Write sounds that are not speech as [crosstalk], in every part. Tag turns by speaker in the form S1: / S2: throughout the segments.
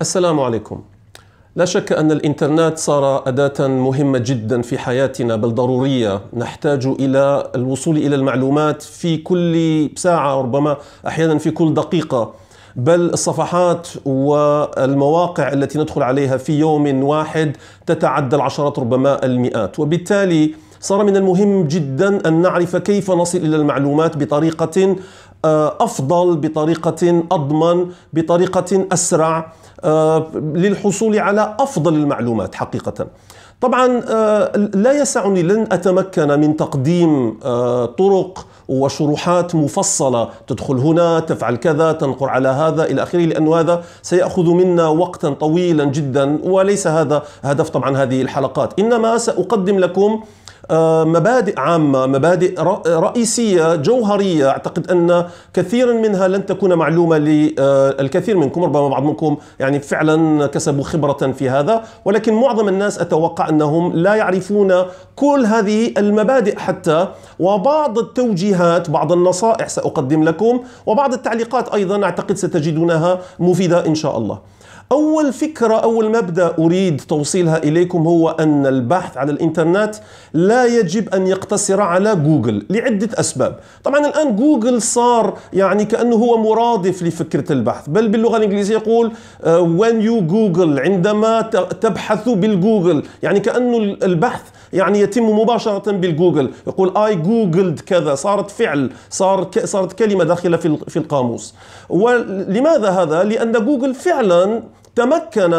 S1: السلام عليكم. لا شك أن الإنترنت صار أداة مهمة جدا في حياتنا بل ضرورية. نحتاج إلى الوصول إلى المعلومات في كل ساعة ربما أحيانا في كل دقيقة. بل الصفحات والمواقع التي ندخل عليها في يوم واحد تتعدى العشرات ربما المئات. وبالتالي صار من المهم جدا أن نعرف كيف نصل إلى المعلومات بطريقة آه، أفضل بطريقة أضمن بطريقة أسرع آه، للحصول على أفضل المعلومات حقيقة. طبعا آه، لا يسعني لن أتمكن من تقديم طرق وشروحات مفصلة. تدخل هنا تفعل كذا تنقر على هذا إلى آخره لأن هذا سيأخذ منا وقتا طويلا جدا وليس هذا هدف طبعا هذه الحلقات. إنما سأقدم لكم آه، مبادئ عامة مبادئ رئيسية جوهرية. أعتقد أن كثيرا منها لن تكون معلومة للكثير منكم ربما بعض منكم يعني فعلا كسبوا خبرة في هذا. ولكن معظم الناس أتوقع أنهم لا يعرفون كل هذه المبادئ حتى. وبعض التوجيهات بعض النصائح سأقدم لكم. وبعض التعليقات أيضا أعتقد ستجدونها مفيدة إن شاء الله. أول فكرة أول مبدأ أريد توصيلها إليكم هو أن البحث على الإنترنت لا يجب أن يقتصر على جوجل لعدة أسباب. طبعا الآن جوجل صار يعني كأنه هو مرادف لفكرة البحث بل باللغة الإنجليزية يقول uh, when you google عندما تبحث بالجوجل. يعني كأنه البحث يعني يتم مباشرة بالجوجل. يقول I googled كذا. صارت فعل صار صارت كلمة داخلة في القاموس. ولماذا هذا؟ لأن جوجل فعلا تمكن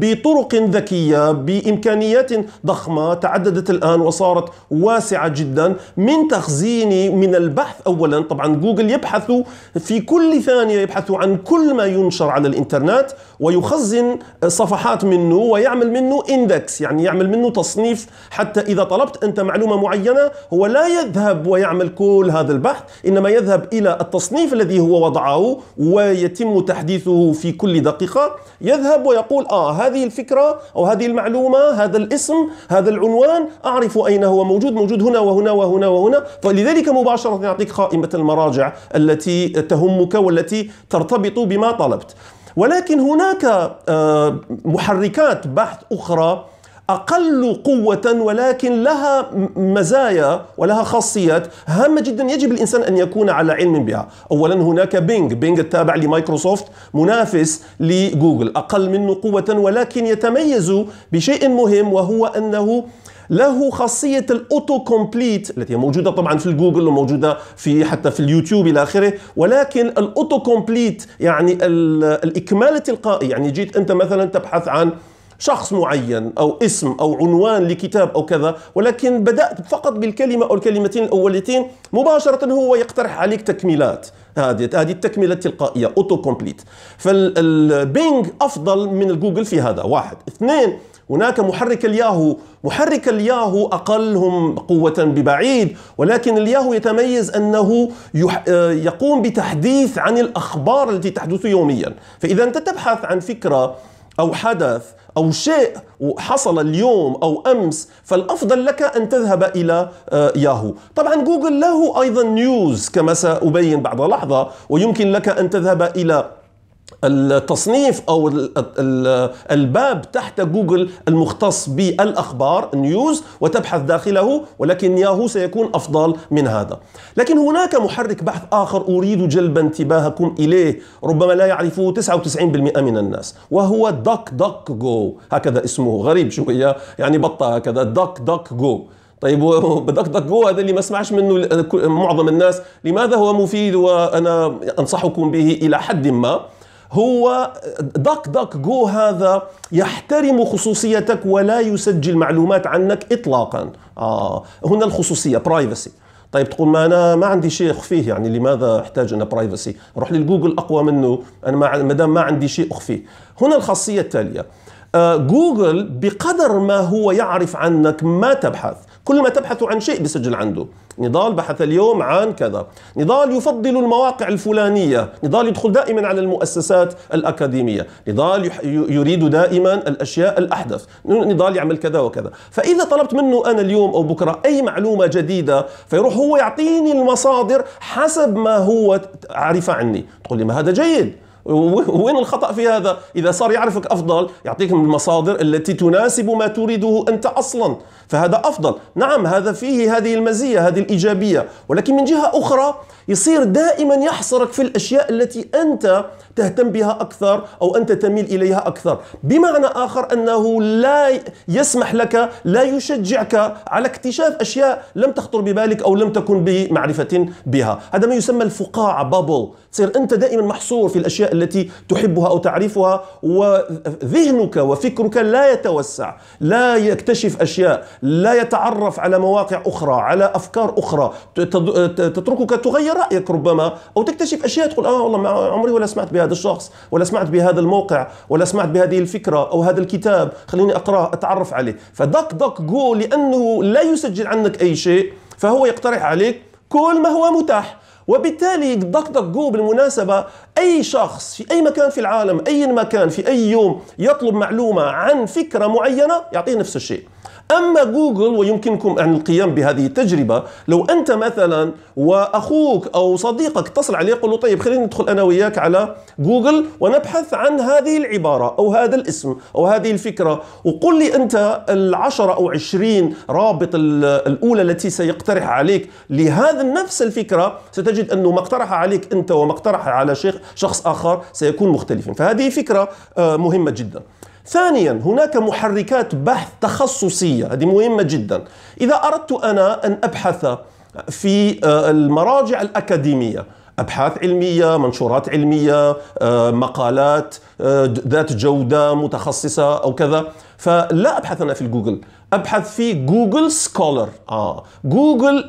S1: بطرق ذكية بإمكانيات ضخمة تعددت الآن وصارت واسعة جدا من تخزين من البحث. اولا طبعا جوجل يبحث في كل ثانية يبحث عن كل ما ينشر على الإنترنت ويخزن صفحات منه ويعمل منه إندكس يعني يعمل منه تصنيف حتى إذا طلبت أنت معلومة معينة هو لا يذهب ويعمل كل هذا البحث إنما يذهب إلى التصنيف الذي هو وضعه ويتم تحديثه في كل دقيقة. يذهب يذهب ويقول آه هذه الفكرة أو هذه المعلومة هذا الاسم هذا العنوان أعرف أين هو موجود موجود هنا وهنا وهنا وهنا. فلذلك مباشرة يعطيك قائمة المراجع التي تهمك والتي ترتبط بما طلبت. ولكن هناك آه، محركات بحث أخرى أقل قوة ولكن لها مزايا ولها خاصيات هامة جدا يجب الإنسان أن يكون على علم بها. أولا هناك بينج بينج التابع لمايكروسوفت منافس لجوجل. أقل منه قوة ولكن يتميز بشيء مهم وهو أنه له خاصية ال auto complete التي موجودة طبعا في الجوجل وموجودة في حتى في اليوتيوب إلى آخره. ولكن ال auto complete يعني الإكمال التلقائي. يعني جيت أنت مثلا تبحث عن شخص معين أو اسم أو عنوان لكتاب أو كذا ولكن بدأت فقط بالكلمة أو الكلمتين الأولتين مباشرة هو يقترح عليك تكميلات. هذه هذه التكمله التلقائية auto complete فالبينج أفضل من الجوجل في هذا. واحد. اثنين هناك محرك الياهو. محرك الياهو أقلهم قوة ببعيد ولكن الياهو يتميز أنه يقوم بتحديث عن الأخبار التي تحدث يوميا. فإذا أنت تبحث عن فكرة أو حدث أو شيء حصل اليوم أو أمس فالأفضل لك أن تذهب إلى آه، ياهو. طبعا جوجل له أيضا news كما سأبين بعد لحظة ويمكن لك أن تذهب إلى التصنيف أو الباب تحت جوجل المختص بالأخبار news وتبحث داخله ولكن ياهو سيكون أفضل من هذا. لكن هناك محرك بحث آخر أريد جلب انتباهكم إليه ربما لا يعرفه 99% من الناس وهو دك دك جو هكذا اسمه غريب شوية يعني بطة هكذا دك دك جو طيب بدك دك جو هذا اللي ما سمعش منه معظم الناس لماذا هو مفيد وأنا أنصحكم به إلى حد ما؟ هو دك دك جو هذا يحترم خصوصيتك ولا يسجل معلومات عنك اطلاقا. آه هنا الخصوصية privacy طيب تقول ما أنا ما عندي شيء أخفيه يعني لماذا أحتاج أنا privacy روح للجوجل أقوى منه أنا ما دام ما عندي شيء أخفيه. هنا الخاصية التالية. آه جوجل بقدر ما هو يعرف عنك ما تبحث. كل ما تبحث عن شيء بسجل عنده. نضال بحث اليوم عن كذا. نضال يفضل المواقع الفلانية. نضال يدخل دائما على المؤسسات الأكاديمية. نضال يريد دائما الأشياء الأحدث. نضال يعمل كذا وكذا. فإذا طلبت منه أنا اليوم أو بكرة أي معلومة جديدة فيروح هو يعطيني المصادر حسب ما هو عرف عني. تقول لي ما هذا جيد. وين الخطأ في هذا؟ إذا صار يعرفك أفضل يعطيك المصادر التي تناسب ما تريده أنت أصلا. فهذا أفضل. نعم هذا فيه هذه المزية هذه الإيجابية. ولكن من جهة أخرى يصير دائما يحصرك في الأشياء التي أنت تهتم بها أكثر أو أنت تميل إليها أكثر. بمعنى آخر أنه لا يسمح لك لا يشجعك على اكتشاف أشياء لم تخطر ببالك أو لم تكن بمعرفة بها. هذا ما يسمى الفقاعة بابل تصير أنت دائما محصور في الأشياء التي تحبها أو تعرفها وذهنك وفكرك لا يتوسع لا يكتشف أشياء لا يتعرف على مواقع أخرى على أفكار أخرى. تتركك تغير رأيك ربما أو تكتشف أشياء تقول آه والله عمري ولا سمعت بهذا الشخص ولا سمعت بهذا الموقع ولا سمعت بهذه الفكرة أو هذا الكتاب خليني أقرأ أتعرف عليه. فدق دق جو لأنه لا يسجل عنك أي شيء فهو يقترح عليك كل ما هو متاح. وبالتالي دق دق جو بالمناسبة أي شخص في أي مكان في العالم أي مكان في أي يوم يطلب معلومة عن فكرة معينة يعطيه نفس الشيء. أما جوجل ويمكنكم أن القيام بهذه التجربة لو أنت مثلا وأخوك أو صديقك اتصل عليه يقول له طيب خلينا ندخل أنا وياك على جوجل ونبحث عن هذه العبارة أو هذا الاسم أو هذه الفكرة. وقل لي أنت العشرة أو عشرين رابط الأولى التي سيقترح عليك لهذا نفس الفكرة ستجد أنه ما اقترح عليك أنت وما اقترح على شخص آخر سيكون مختلفا. فهذه فكرة آه، مهمة جدا. ثانيا هناك محركات بحث تخصصية. هذه مهمة جدا. إذا أردت أنا أن أبحث في آه، المراجع الأكاديمية أبحاث علمية منشورات علمية آه، مقالات آه، ذات جودة متخصصة أو كذا فلا أبحث أنا في الجوجل. أبحث في جوجل سكولر. آه جوجل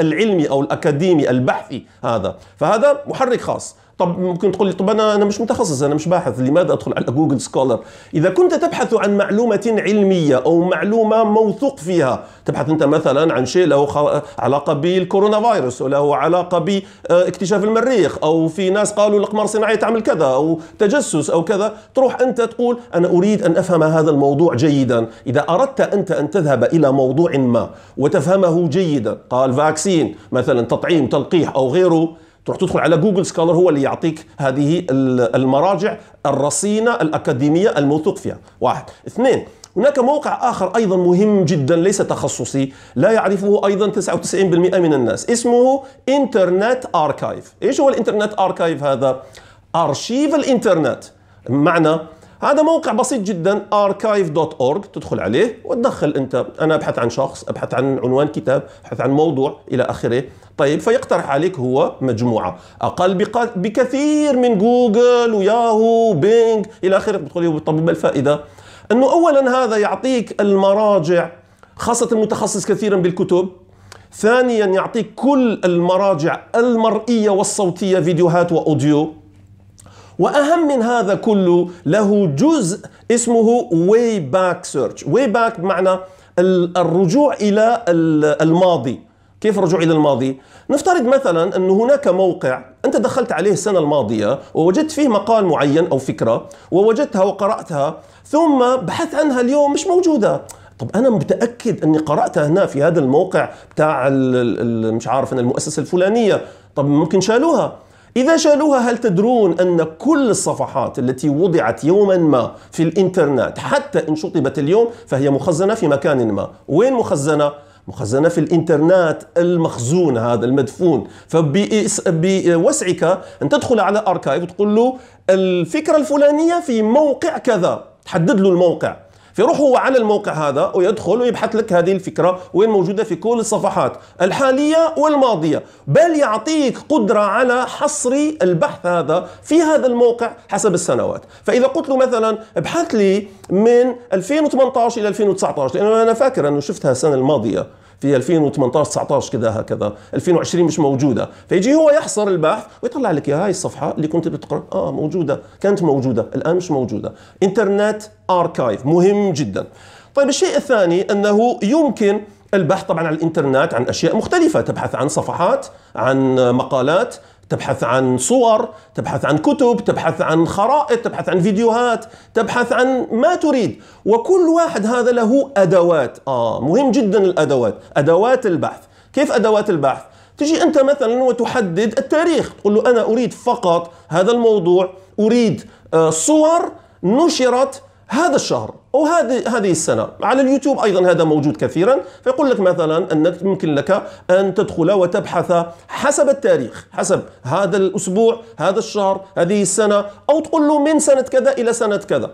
S1: العلمي أو الأكاديمي البحثي هذا. فهذا محرك خاص. طب ممكن تقول لي طب أنا أنا مش متخصص أنا مش باحث لماذا أدخل على جوجل سكولر إذا كنت تبحث عن معلومة علمية أو معلومة موثوق فيها تبحث أنت مثلا عن شيء له علاقة بالكورونا فيروس وله علاقة باكتشاف المريخ أو في ناس قالوا الأقمار الصناعية تعمل كذا أو تجسس أو كذا. تروح أنت تقول أنا أريد أن أفهم هذا الموضوع جيدا. إذا أردت أنت أن تذهب إلى موضوع ما وتفهمه جيدا قال vaccine مثلا تطعيم تلقيح أو غيره تروح تدخل على جوجل سكولر هو اللي يعطيك هذه المراجع الرصينة الأكاديمية الموثوق فيها. واحد. اثنين هناك موقع آخر أيضا مهم جدا ليس تخصصي لا يعرفه أيضا 99% من الناس. اسمه انترنت أركايف إيش هو الإنترنت أركايف هذا؟ أرشيف الإنترنت. معنى هذا موقع بسيط جدا archive.org تدخل عليه وتدخل أنت. أنا أبحث عن شخص أبحث عن عنوان كتاب أبحث عن موضوع إلى آخره. طيب فيقترح عليك هو مجموعة. أقل بكثير من جوجل وياهو بينج إلى آخره. بتقول طب ما الفائده إنه اولا هذا يعطيك المراجع خاصة المتخصص كثيرا بالكتب. ثانيا يعطيك كل المراجع المرئية والصوتية فيديوهات وأوديو. وأهم من هذا كله له جزء اسمه way back search. Way back بمعنى الرجوع إلى الماضي. كيف الرجوع إلى الماضي؟ نفترض مثلا أن هناك موقع أنت دخلت عليه السنة الماضية ووجدت فيه مقال معين أو فكرة ووجدتها وقرأتها ثم بحثت عنها اليوم مش موجودة. طب أنا متأكد أني قرأتها هنا في هذا الموقع بتاع مش عارف المؤسسة الفلانية. طب ممكن شالوها. إذا شالوها هل تدرون أن كل الصفحات التي وضعت يوما ما في الإنترنت حتى إن شطبت اليوم فهي مخزنة في مكان ما. وين مخزنة؟ مخزنة في الإنترنت المخزون هذا المدفون. فبوسعك أن تدخل على أركايف وتقول له الفكرة الفلانية في موقع كذا. تحدد له الموقع. فيروح هو على الموقع هذا ويدخل ويبحث لك هذه الفكرة وين موجودة في كل الصفحات الحالية والماضية بل يعطيك قدرة على حصر البحث هذا في هذا الموقع حسب السنوات. فإذا قلت له مثلا ابحث لي من 2018 إلى 2019 لأنه أنا فاكر أنه شفتها السنة الماضية. في 2018 19 كذا هكذا. 2020 مش موجودة. فيجي هو يحصر البحث ويطلع لك يا هاي الصفحة اللي كنت بتقرأ. آه موجودة. كانت موجودة. الآن مش موجودة. إنترنت اركايف مهم جدا. طيب الشيء الثاني أنه يمكن البحث طبعا على الإنترنت عن أشياء مختلفة. تبحث عن صفحات عن مقالات تبحث عن صور تبحث عن كتب تبحث عن خرائط تبحث عن فيديوهات تبحث عن ما تريد. وكل واحد هذا له أدوات. آه مهم جدا الأدوات. أدوات البحث. كيف أدوات البحث؟ تجي أنت مثلا وتحدد التاريخ. تقول له أنا أريد فقط هذا الموضوع. أريد آه، صور نشرت هذا الشهر. أو هذه هذه السنة. على اليوتيوب أيضا هذا موجود كثيرا. فيقول لك مثلا أنك يمكن لك أن تدخل وتبحث حسب التاريخ حسب هذا الأسبوع هذا الشهر هذه السنة أو تقول له من سنة كذا إلى سنة كذا.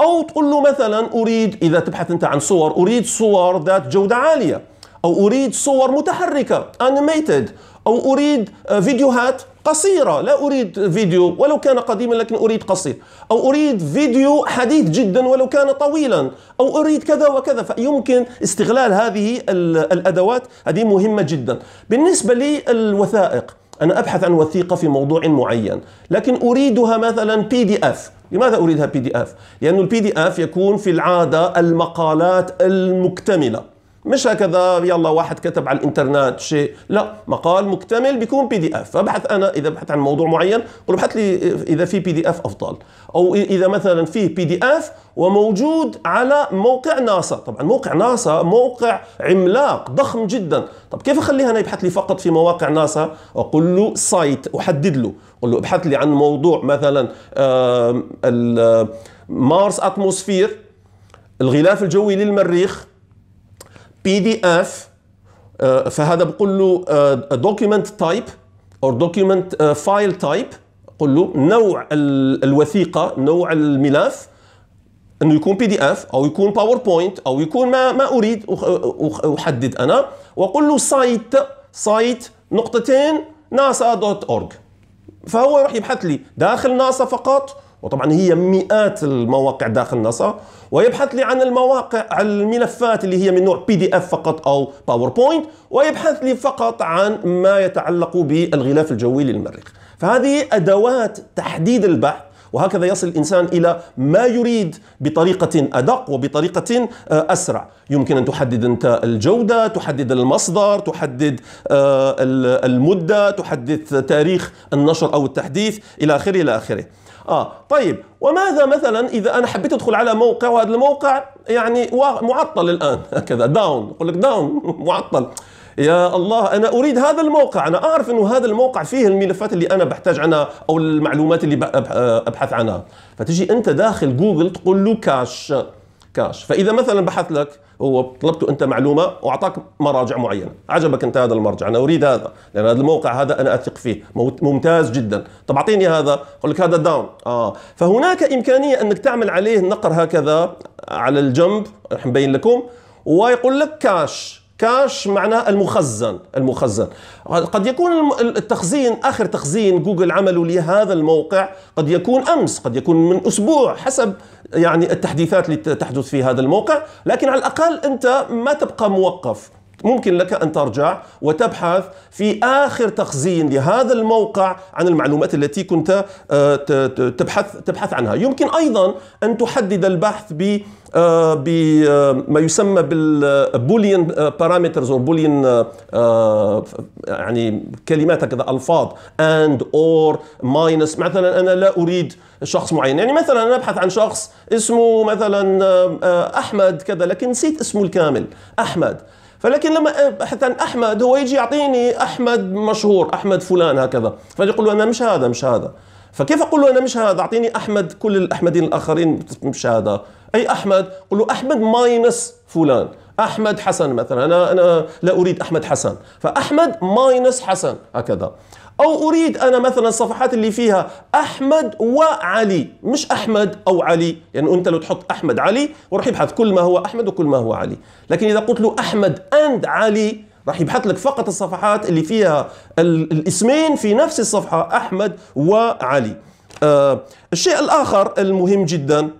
S1: أو تقول له مثلا أريد إذا تبحث أنت عن صور أريد صور ذات جودة عالية أو أريد صور متحركة animated أو أريد فيديوهات قصيرة. لا أريد فيديو ولو كان قديما لكن أريد قصير. أو أريد فيديو حديث جدا ولو كان طويلا. أو أريد كذا وكذا. فيمكن استغلال هذه الأدوات. هذه مهمة جدا. بالنسبة للوثائق أنا أبحث عن وثيقة في موضوع معين لكن أريدها مثلا PDF لماذا أريدها PDF؟ لأن ال PDF يكون في العادة المقالات المكتملة. مش هكذا يلا واحد كتب على الإنترنت شيء. لا مقال مكتمل بيكون PDF فبحث أنا إذا بحث عن موضوع معين قل ابحث لي إذا في PDF أفضل. أو إذا مثلا في PDF وموجود على موقع ناسا. طبعا موقع ناسا موقع عملاق ضخم جدا. طب كيف اخليها أنا يبحث لي فقط في مواقع ناسا؟ أقول له site أحدد له. أقول له ابحث لي عن موضوع مثلا Mars atmosphere الغلاف الجوي للمريخ. PDF فهذا بقول له document type أو document file type قل له نوع الوثيقة نوع الملف إنه يكون PDF أو يكون PowerPoint أو يكون ما ما أريد أحدد أنا وأقول له site site نقطتين ناسا dot org فهو راح يبحث لي داخل ناسا فقط وطبعا هي مئات المواقع داخل ناسا ويبحث لي عن المواقع عن الملفات اللي هي من نوع PDF فقط أو PowerPoint ويبحث لي فقط عن ما يتعلق بالغلاف الجوي للمريخ. فهذه أدوات تحديد البحث وهكذا يصل الإنسان إلى ما يريد بطريقة أدق وبطريقة آه، أسرع. يمكن أن تحدد أنت الجودة تحدد المصدر تحدد آه، المدة تحدد تاريخ النشر أو التحديث إلى آخره إلى آخره. آه طيب. وماذا مثلا إذا أنا حبيت أدخل على موقع وهذا الموقع يعني معطل الآن. [laughs] هكذا down أقول لك down [laughs] معطل. يا الله أنا أريد هذا الموقع. أنا أعرف إنه هذا الموقع فيه الملفات اللي أنا بحتاج عنها أو المعلومات اللي ابحث عنها. فتجي أنت داخل جوجل تقول له cache cache. فإذا مثلا بحث لك هو طلبت أنت معلومة وأعطاك مراجع معينة. عجبك أنت هذا المرجع أنا أريد هذا لأن هذا الموقع هذا أنا أثق فيه ممتاز جدا. طب أعطيني هذا أقول لك هذا داون آه. فهناك إمكانية أنك تعمل عليه نقر هكذا على الجنب رح نبين لكم ويقول لك كاش. كاش معناه المخزن المخزن. قد يكون التخزين آخر تخزين جوجل عملوا لهذا الموقع قد يكون أمس قد يكون من أسبوع حسب يعني التحديثات اللي تحدث في هذا الموقع لكن على الأقل أنت ما تبقى موقف. ممكن لك أن ترجع وتبحث في آخر تخزين لهذا الموقع عن المعلومات التي كنت آه، تبحث تبحث عنها. يمكن أيضا أن تحدد البحث ب آه، بما آه، يسمى بال Boolean parameters أو Boolean يعني كلمات هكذا ألفاظ and or minus مثلا أنا لا أريد شخص معين. يعني مثلا أنا أبحث عن شخص اسمه مثلا أحمد كذا لكن نسيت اسمه الكامل. أحمد. فلكن لما عن أحمد هو يجي يعطيني أحمد مشهور أحمد فلان هكذا. فيقول له أنا مش هذا مش هذا. فكيف أقول له أنا مش هذا؟ أعطيني أحمد كل الأحمدين الآخرين مش هذا. أي أحمد؟ قل له أحمد minus فلان. أحمد حسن مثلا. أنا أنا لا أريد أحمد حسن. فأحمد minus حسن هكذا. أو أريد أنا مثلا الصفحات اللي فيها أحمد وعلي مش أحمد أو علي. يعني أنت لو تحط أحمد علي وراح يبحث كل ما هو أحمد وكل ما هو علي. لكن إذا قلت له أحمد and علي راح يبحث لك فقط الصفحات اللي فيها الاسمين في نفس الصفحة أحمد وعلي. آه الشيء الآخر المهم جدا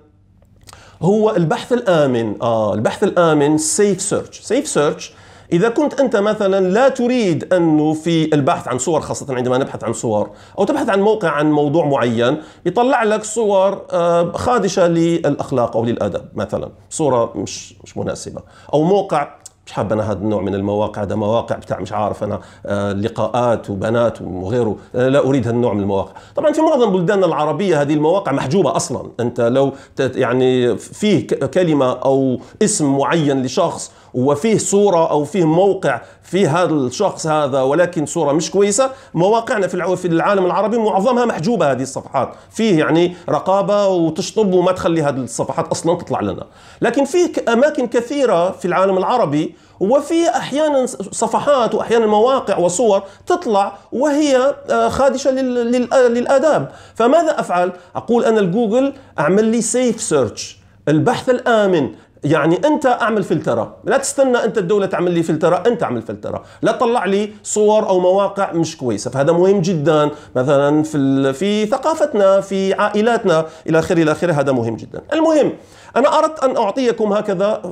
S1: هو البحث الآمن. آه البحث الآمن safe search safe search إذا كنت أنت مثلا لا تريد أنه في البحث عن صور خاصة عندما نبحث عن صور أو تبحث عن موقع عن موضوع معين يطلع لك صور آه، خادشة للأخلاق أو للأدب مثلا. صورة مش مش مناسبة. أو موقع مش حاب أنا هذا النوع من المواقع ده مواقع بتاع مش عارف أنا آه، لقاءات وبنات وغيره. لا أريد هالنوع من المواقع. طبعا في معظم بلداننا العربية هذه المواقع محجوبة أصلا. أنت لو يعني فيه كلمة أو اسم معين لشخص وفيه صورة أو فيه موقع فيه هذا الشخص هذا ولكن صورة مش كويسة. مواقعنا في في العالم العربي معظمها محجوبة هذه الصفحات. فيه يعني رقابة وتشطب وما تخلي هذه الصفحات أصلا تطلع لنا. لكن فيه أماكن كثيرة في العالم العربي وفي أحيانا صفحات واحيانا مواقع وصور تطلع وهي آه، خادشة للآداب. فماذا أفعل؟ أقول أنا الجوجل أعمل لي safe search البحث الآمن يعني أنت أعمل فلترة. لا تستنى أنت الدولة تعمل لي فلترة أنت أعمل فلترة. لا تطلع لي صور أو مواقع مش كويسة. فهذا مهم جدا. مثلا في في ثقافتنا في عائلاتنا إلى آخره إلى آخره هذا مهم جدا. المهم أنا أردت أن أعطيكم هكذا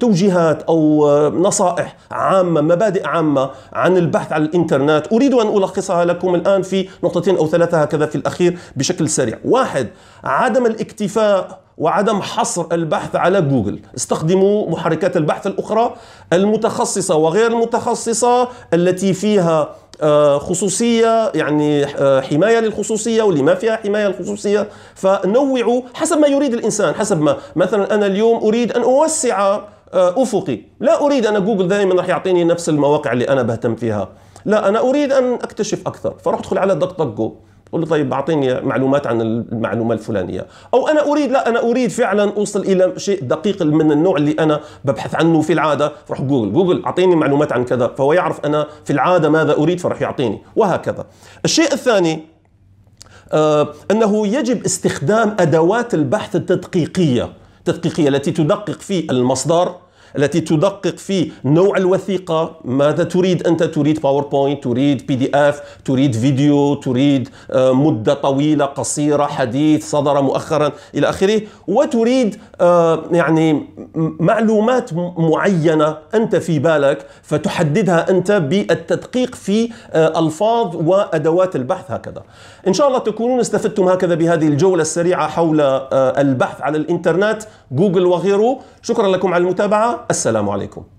S1: توجيهات أو نصائح عامة مبادئ عامة عن البحث على الإنترنت. أريد أن ألخصها لكم الآن في نقطتين أو ثلاثة هكذا في الأخير بشكل سريع. واحد عدم الاكتفاء وعدم حصر البحث على جوجل. استخدموا محركات البحث الأخرى المتخصصة وغير المتخصصة التي فيها آه، خصوصية يعني آه، حماية للخصوصية واللي ما فيها حماية للخصوصية. فنوعوا حسب ما يريد الإنسان حسب ما مثلا أنا اليوم أريد أن أوسع آه، أفقي. لا أريد أن جوجل دائما راح يعطيني نفس المواقع اللي أنا بهتم فيها. لا أنا أريد أن أكتشف أكثر. فراح أدخل على DuckDuck قل له طيب أعطيني معلومات عن المعلومة الفلانية. أو أنا أريد لا أنا أريد فعلا أوصل إلى شيء دقيق من النوع اللي أنا ببحث عنه في العادة. فروح جوجل جوجل أعطيني معلومات عن كذا فهو يعرف أنا في العادة ماذا أريد فراح يعطيني وهكذا. الشيء الثاني آه أنه يجب استخدام أدوات البحث التدقيقية التدقيقيه التي تدقق في المصدر التي تدقق في نوع الوثيقة. ماذا تريد أنت؟ تريد PowerPoint تريد PDF تريد فيديو تريد آه، مدة طويلة قصيرة حديث صدر مؤخرا إلى آخره. وتريد آه، يعني معلومات معينة أنت في بالك فتحددها أنت بالتدقيق في آه، ألفاظ وأدوات البحث هكذا. إن شاء الله تكونون استفدتم هكذا بهذه الجولة السريعة حول البحث على الإنترنت جوجل وغيره. شكرا لكم على المتابعة. السلام عليكم.